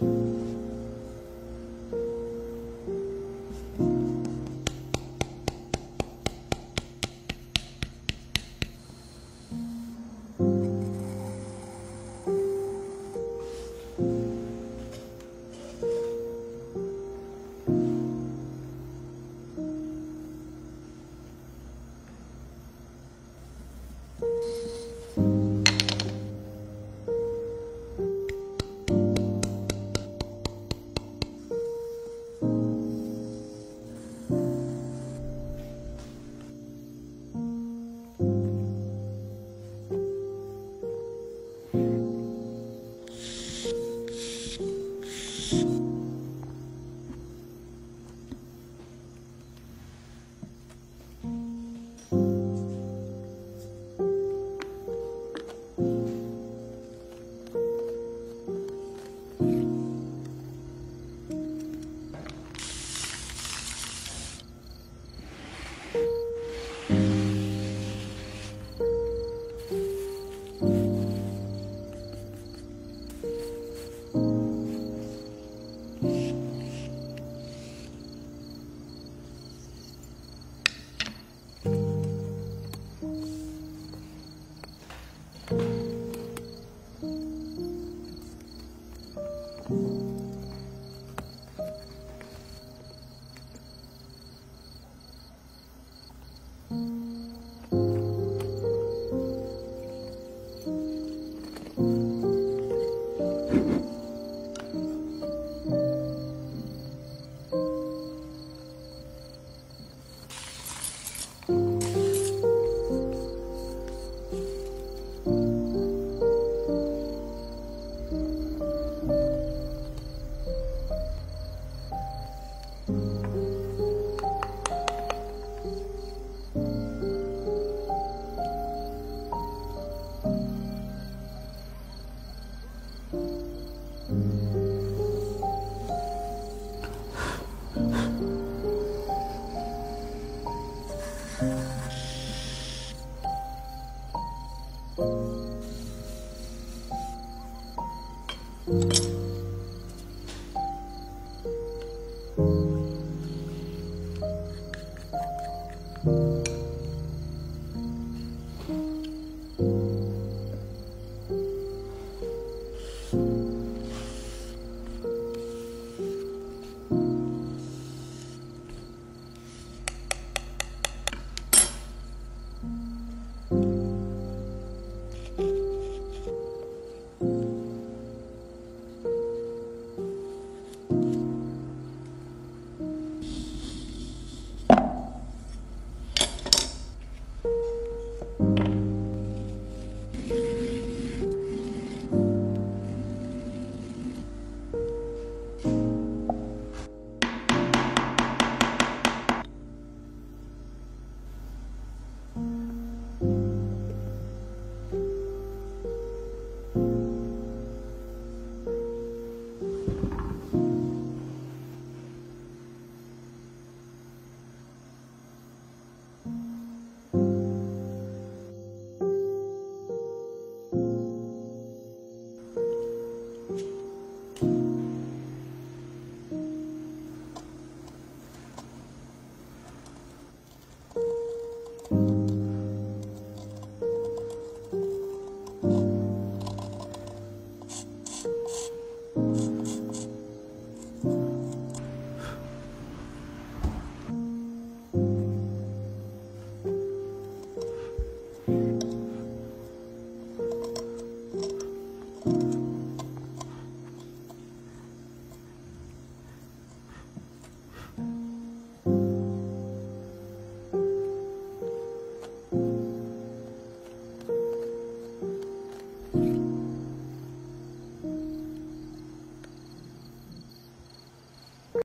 you. Bye.